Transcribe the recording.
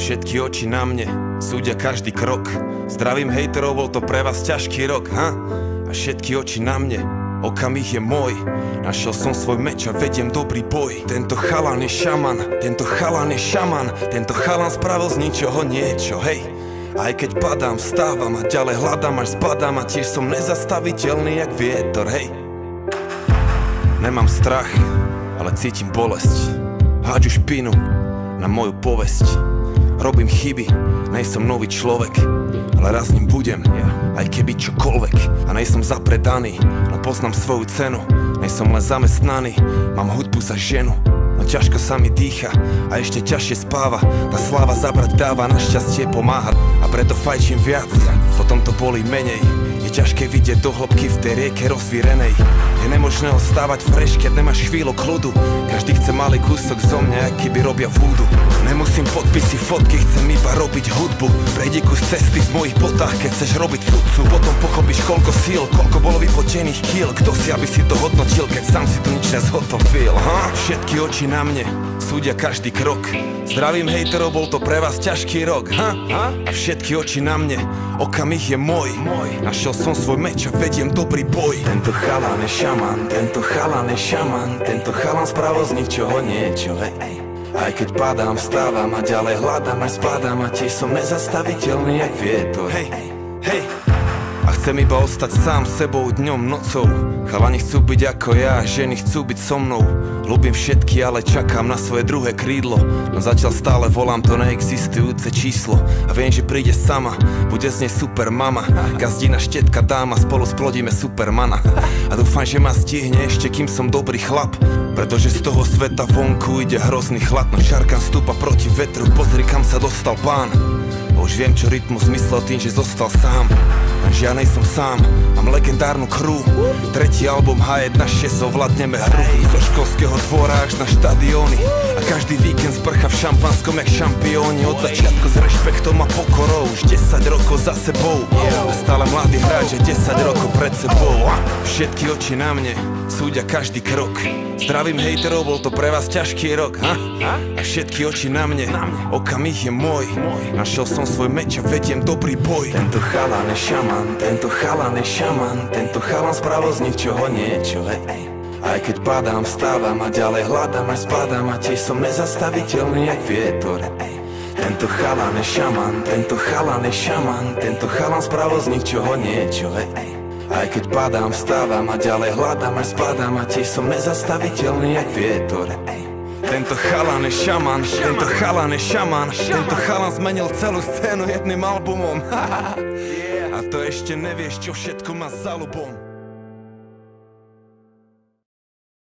Všetky oči na mne, súdia každý krok. Zdravím hejterov, bol to pre vás ťažký rok, ha? A všetky oči na mne, okamih je môj. Našiel som svoj meč a vediem dobrý boj. Tento chalan je šaman, tento chalan je šaman. Tento chalan spravil z ničoho niečo, hej. Aj keď padám, vstávam a ďalej hľadám až zbadám A tiež som nezastaviteľný jak vietor, hej. Nemám strach, ale cítim bolesť. Hádžu špinu na moju povesť Robím chyby, nejsom nový človek Ale raz ním budem, aj keby čokoľvek. A nejsom zapredaný, no poznám svoju cenu. Nejsom len zamestnaný, mám hudbu za ženu. No ťažko sa mi dýcha a ešte ťažšie spáva. Tá sláva zabrať dáva, našťastie pomáha. A preto fajčím viac, potom to boli menej Je ťažké vidieť do hĺbky v tej rieke rozvírenej. Je nemožné ostávať fresh, keď nemáš chvíľu kľudu. Každý chce malý kúsok zo mňa, aký by robia vúdu. Nemusím podpisy, fotky, chcem iba robiť hudbu. Prejdi kus cesty v mojich botách, keď chceš robiť sudcu Potom pochopíš koľko síl, koľko bolo vypotených kýl. Kto si, aby si to hodnotil, keď sám si to nič nezhotovil ha? Všetky oči na mne, súdia každý krok. Zdravím hejterov, bol to pre vás ťažký rok ha? A všetky oči na mne, okamih je môj. Našiel som svoj meč a vediem dobrý boj. Tento chalan je šaman, tento chalan je šaman Tento chalan spravil z ničoho niečo hej. Aj keď padám, vstávam a ďalej hľadám a spadám A tiež som nezastaviteľný jak vietor Hej, hej a chcem iba ostať sám sebou dňom, nocou. Chalani chcú byť ako ja, ženy chcú byť so mnou. Ľubím všetky, ale čakám na svoje druhé krídlo. No zatiaľ stále volám to neexistujúce číslo. A viem, že príde sama, bude z nej super mama. Gazdina štetka dáma, spolu splodíme supermana. A dúfam, že ma stihne ešte, kým som dobrý chlap. Pretože z toho sveta vonku ide hrozný chlad No šarkan stúpa proti vetru, pozri kam sa dostal pán už viem, čo rytmus myslel tým, že zostal sám. Lenže ja nejsom sám, mám legendárnu crew Tretí album H1.6 ovládneme hru. Zo školského dvora až na štadióny. A každý víkend sprcha v šampanskom jak šampióni. Od začiatku s rešpektom a pokorou. Už 10 rokov za sebou. Stále mladý hráč, že 10 rokov pred sebou. Všetky oči na mne, súdia každý krok. Zdravím hejterov, bol to pre vás ťažký rok ha? A všetky oči na mne, okamih je môj. Našiel som svoj meč a vediem dobrý boj. Tento chalan je šaman, tento chalan je šaman Tento chalan spravil z ničoho niečo hej. Aj keď padám, vstávam a ďalej hľadám až spadám A tiež som nezastaviteľný jak vietor tento chalan je šaman, tento chalan je šaman Tento chalan spravil z ničoho niečo hej. Aj keď padám, vstávam a ďalej hľadám až spadám A tiež som nezastaviteľný jak vietor. Tento chalan je šaman, tento chalan je šaman Tento chalan zmenil celú scénu jedným albumom. A to ešte nevieš, čo všetko má za ľubom